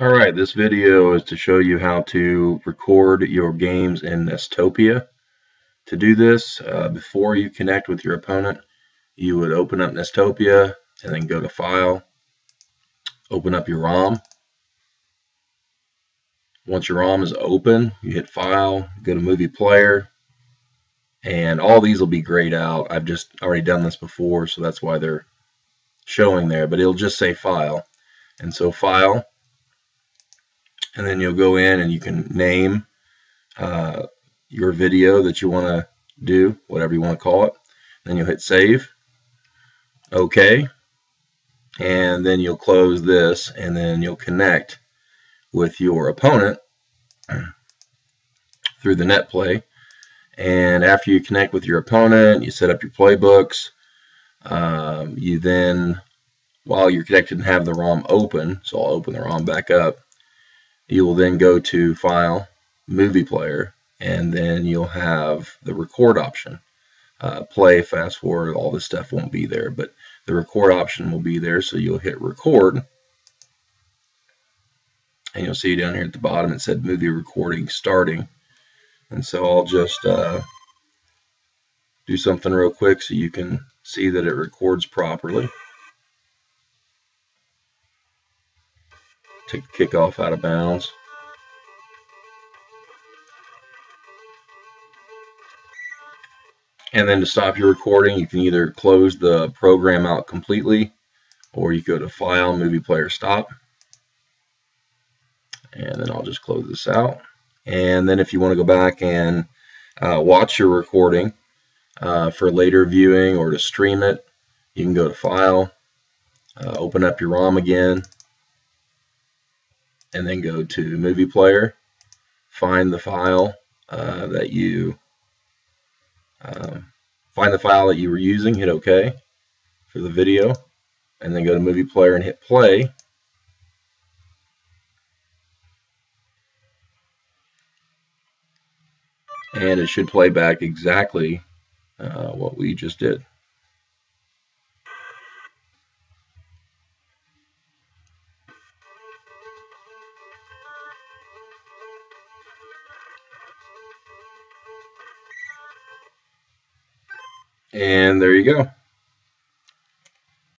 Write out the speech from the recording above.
Alright, this video is to show you how to record your games in Nestopia. To do this, uh, before you connect with your opponent, you would open up Nestopia and then go to File, open up your ROM. Once your ROM is open, you hit File, go to Movie Player, and all these will be grayed out. I've just already done this before, so that's why they're showing there, but it'll just say File. And so File, and then you'll go in and you can name uh, your video that you want to do, whatever you want to call it. Then you'll hit save, OK, and then you'll close this and then you'll connect with your opponent through the net play. And after you connect with your opponent, you set up your playbooks. Um, you then, while you're connected and have the ROM open, so I'll open the ROM back up, you will then go to File, Movie Player, and then you'll have the record option. Uh, play, fast forward, all this stuff won't be there, but the record option will be there, so you'll hit record. And you'll see down here at the bottom it said movie recording starting. And so I'll just uh, do something real quick so you can see that it records properly. Take the kickoff out of bounds. And then to stop your recording, you can either close the program out completely or you go to File, Movie Player, Stop. And then I'll just close this out. And then if you want to go back and uh, watch your recording uh, for later viewing or to stream it, you can go to File, uh, open up your ROM again, and then go to movie player find the file uh, that you um, find the file that you were using hit OK for the video and then go to movie player and hit play. And it should play back exactly uh, what we just did And there you go.